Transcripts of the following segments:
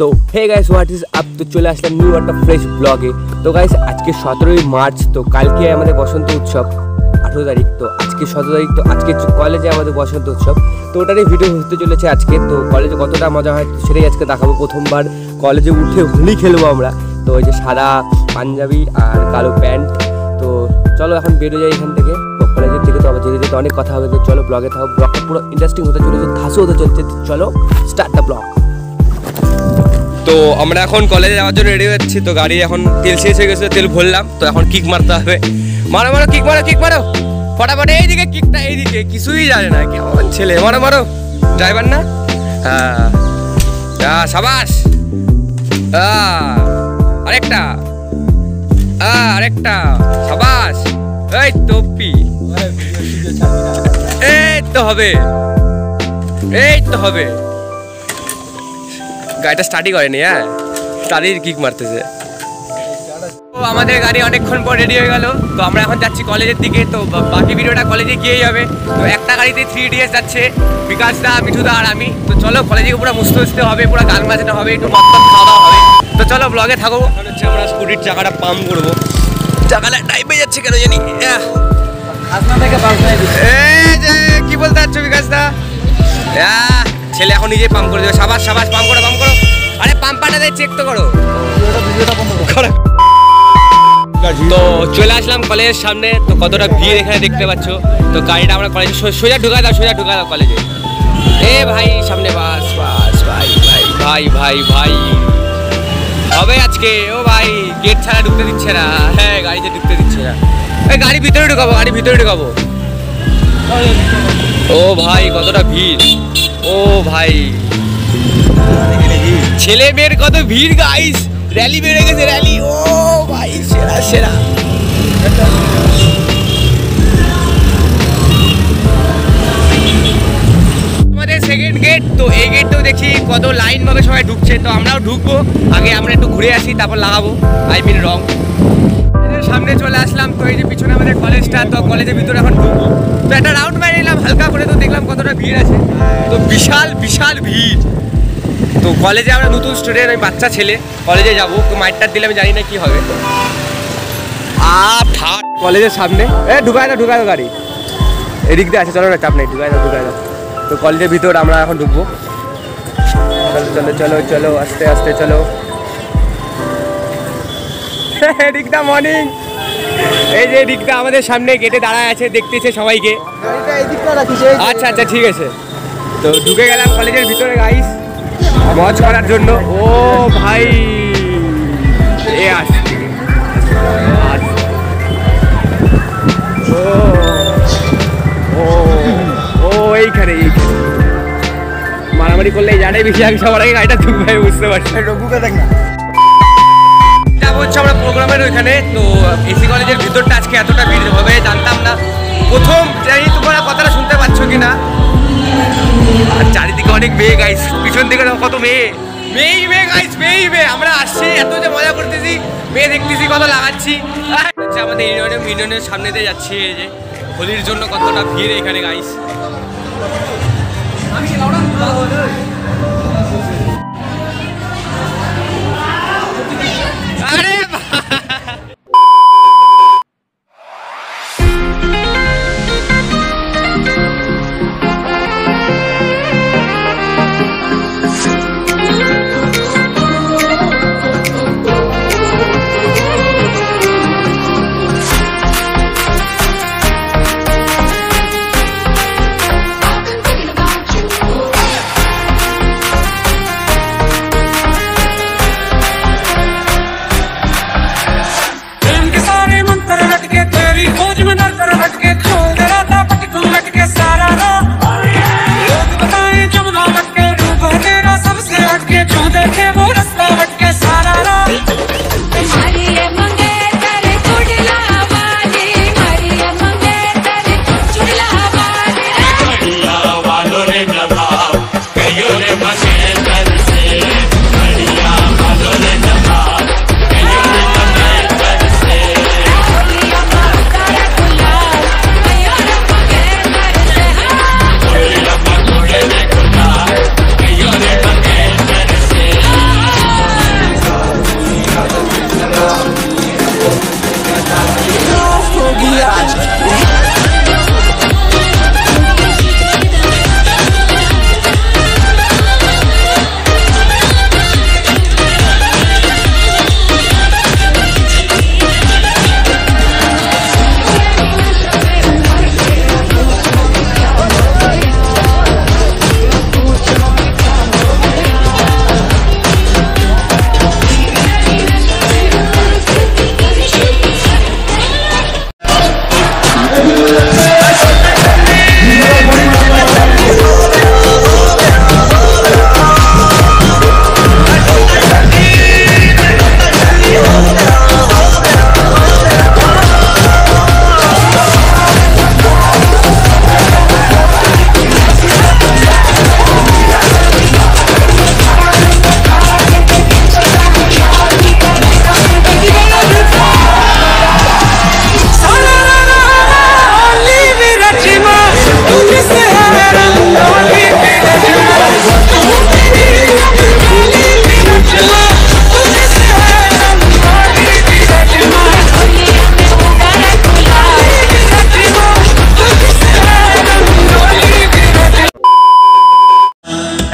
তো hey guys what is up তো চলে আসলাম নিউ একটা ফ্রেশ ব্লগে তো গাইস আজকে সতেরোই মার্চ, তো কালকে আমাদের বসন্ত উৎসব, আঠেরো তারিখ। তো আজকে সতেরো তারিখ, তো আজকে কলেজে আমাদের বসন্ত উৎসব। তো ওটারই ভিডিও হতে চলেছে আজকে। তো কলেজে কতটা মজা হয় সেটাই আজকে দেখাবো প্রথমবার। কলেজে উঠে হোলি খেলব আমরা। তো ওই যে সাদা পাঞ্জাবি আর কালো প্যান্ট। তো চলো এখন বেরো যাই এখান থেকে। কলেজের থেকে তো আবার যেতে যেতে অনেক কথা হবে, তো চলো ব্লগে থাকো। ব্লগটা পুরো ইন্টারেস্টিং হতে চলেছে ঘাসও হতে চলছে। চলো স্টার্ট দ্য ব্লগ তো আমরা এখন কলেজে যাওয়ার জন্য রেডি হচ্ছি। তো গাড়ি এখন তেল শেষ হয়ে গেছে, তেল ভরলাম। তো এখন কিক মারতে হবে। মারো মারো কিক মারো কিক মারো। ফটাফট এইদিকে কিকটা এইদিকে, কিছুই জানে না, কেমন ছেলে। মারো মারো। ড্রাইভার না? হ্যাঁ। সাবাস। আরেকটা। আরেকটা। সাবাস। এই টপি। এই তো হবে। এই তো হবে। গাড়িটা স্টার্টই করেনি হ্যাঁ? স্টার্টই কিক মারতেছে। আমাদের গাড়ি অনেকক্ষণ পর রেডি হয়ে গেল। তো আমরা এখন যাচ্ছি কলেজের দিকে। তো বাকি ভিডিওটা কলেজে গিয়েই হবে। তো একটা গাড়িতে থ্রি ডিএস যাচ্ছে। বিকাশ দা, মিঠু দা আর আমি। তো চলো কলেজে পুরো মুছতে মুছতে হবে, পুরো গান বাজানো হবে, একটু মত খাওয়া হবে। তো চলো ব্লগে থাকো। হচ্ছে আমরা স্কুটির চাকাটা পাম্প করব। যাচ্ছে কেন জানি? আহ। এই যে কি বলতে চাচ্ছ ছেলে এখন নিজে পাম্প করে দেবে। সাবাস সাবাস পাম্প করো পাম্প করো। আরে পাম্পাটা দেয় চেক তো করো। করো। তো চলে আসলাম কলেজের সামনে। তো কতটা ভিড় এখানে দেখতে পাচ্ছ। তো গাড়িটা আমরা কলেজে সোজা ঢুকা দাও সোজা ঢুকা দাও কলেজে এ। ভাই সামনে বাস বাস ভাই ভাই ভাই ভাই ভাই। হবে আজকে। ও ভাই গেট ছাড়া ঢুকতে দিচ্ছে না। হ্যাঁ গাড়িতে ঢুকতে দিচ্ছে না এই গাড়ি ভিতরে ঢুকাবো, গাড়ি ভিতরে ঢুকাবো। ও ভাই, কতটা ভিড়। ও ভাই। ছেলে মেয়ের কত ভিড় গাইস র্যালি বেড়ে গেছে র্যালি ও ভাই, সেরা সেরা। আমাদের সেকেন্ড গেট সবাই ঢুকছে। তো আমরাও ঢুকবো, আগে আমরা একটু ঘুরে আসি, তারপর লাগাবো। আই মিন রং সামনে চলে আসলাম। তো এই যে পিছনে আমাদের কলেজটা তো কলেজের ভিতরে এখন ঢুকবো। তো একটা রাউন্ড মারি নিলাম, হালকা করে তো দেখলাম কতটা ভিড় আছে। তো বিশাল বিশাল ভিড়। তো কলেজে আমরা নতুন স্টুডেন্ট আমি বাচ্চা ছেলে কলেজে যাব। তো মাইটটার দিলে আমি জানি না কি হবে। কলেজের সামনে। এ, ঢুকায় না ঢুকায় গাড়ি। এদিক দিয়ে আছে, চলো না, চাপ নেই, ঢুকায় না ঢুকায় না তো কলেজের ভিতর আমরা এখন ঢুকবো। চলো চলো চলো চলো, আস্তে আস্তে, চলো। রিক্তা মর্নিং এই যে দিকটা আমাদের সামনে গেটে দাঁড়ায় আছে দেখতেছে সবাইকে। আচ্ছা আচ্ছা ঠিক আছে। তো ঢুকে গেলাম কলেজের ভিতরে গাইস মজ করার জন্য। ও ভাই এ আস। ও ও ও এইখানে এইখানে। মারামারি করলে এই জানে বেশি আমি সবার আগে গাড়িটা ঢুকবে বুঝতে পারছি। যাব হচ্ছে আমরা প্রোগ্রামের ওইখানে, তো এসি কলেজের ভিতরটা আজকে এতটা ভিড় হবে জানতাম না। প্রথম জানি তোমরা কথাটা শুনতে পাচ্ছ কি না চারিদিকে অনেক মেয়ে গাইস পিছন দিকে কত মেয়ে মেয়েই মেয়ে গাইস মেয়েই মেয়ে আমরা আসছি, এত যে মজা করতেছি মেয়ে দেখতেছি, কত লাগাচ্ছি। আমাদের ইউনিয়নের ইউনিয়নের সামনে দিয়ে যাচ্ছি, এই যে হোলির জন্য কতটা ভিড় এখানে গাইস আরে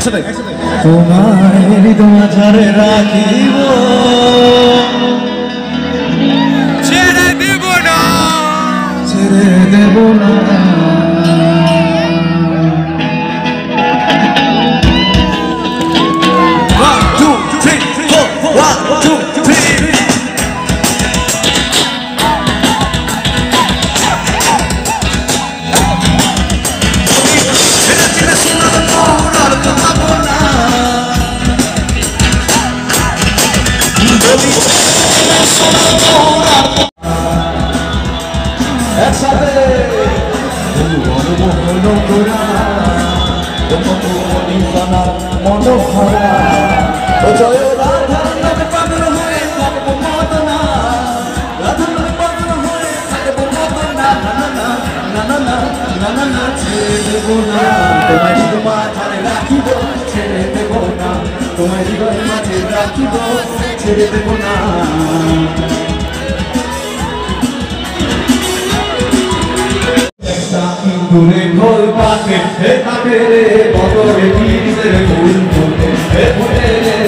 একসাথে। তোমায় হৃদয় ঝরে রাখিব। ছেড়ে দেব না। ছেড়ে দেব না। একসাথে। মন ভরা জয় রাধা তোমার শুধু মাথায় রাখিব, ছেড়ে দেব না। তোমার হৃদয় মাঝে রাখিব, ছেড়ে দেব না। ফুলে ঘোল পাতে হে তাকে রে বদরে ফুল ফুলে হে ফুলে রে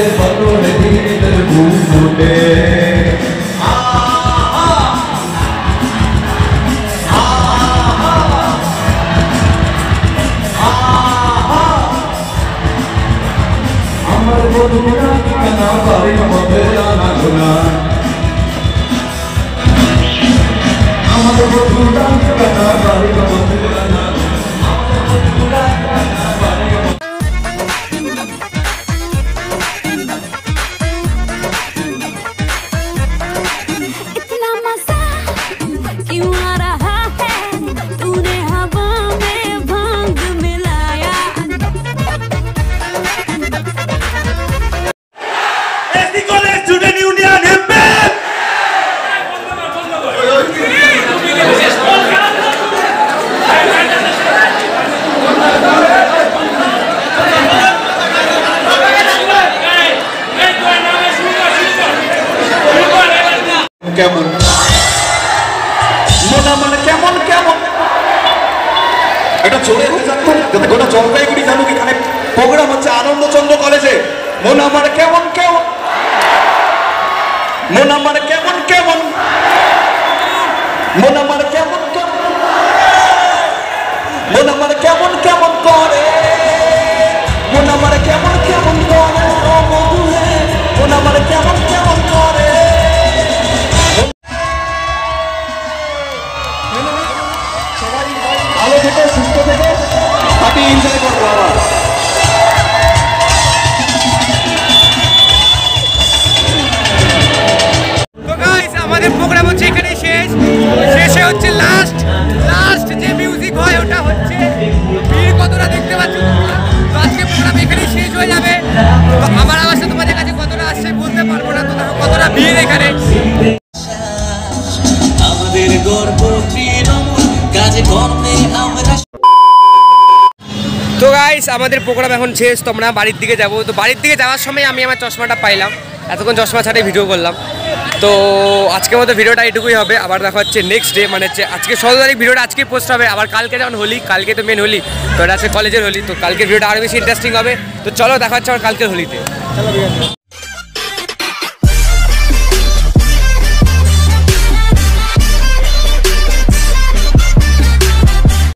কেমন? মোটা মানে কেমন কেমন? এটা চলে যাতে গোটা জলপাইগুড়ি জানুক এখানে প্রোগ্রাম হচ্ছে আনন্দচন্দ্র কলেজে। মন আমার কেমন কেমন? মন আমার কেমন? James Edwards. আমাদের প্রোগ্রাম এখন শেষ তো আমরা বাড়ির দিকে যাব। তো বাড়ির দিকে যাওয়ার সময় আমি আমার চশমাটা পাইলাম। এতক্ষণ চশমা ছাড়াই ভিডিও করলাম। তো আজকের মতো ভিডিওটা এটুকুই হবে। আবার দেখা হচ্ছে নেক্সট ডে মানে হচ্ছে আজকে ষোলো তারিখ ভিডিওটা আজকে পোস্ট হবে। আবার কালকে যেমন হোলি, কালকে তো মেন হোলি, তো এটা আছে কলেজের হোলি। তো কালকের ভিডিওটা আরও বেশি ইন্টারেস্টিং হবে। তো চলো, দেখা হচ্ছে আমার কালকের হোলিতে।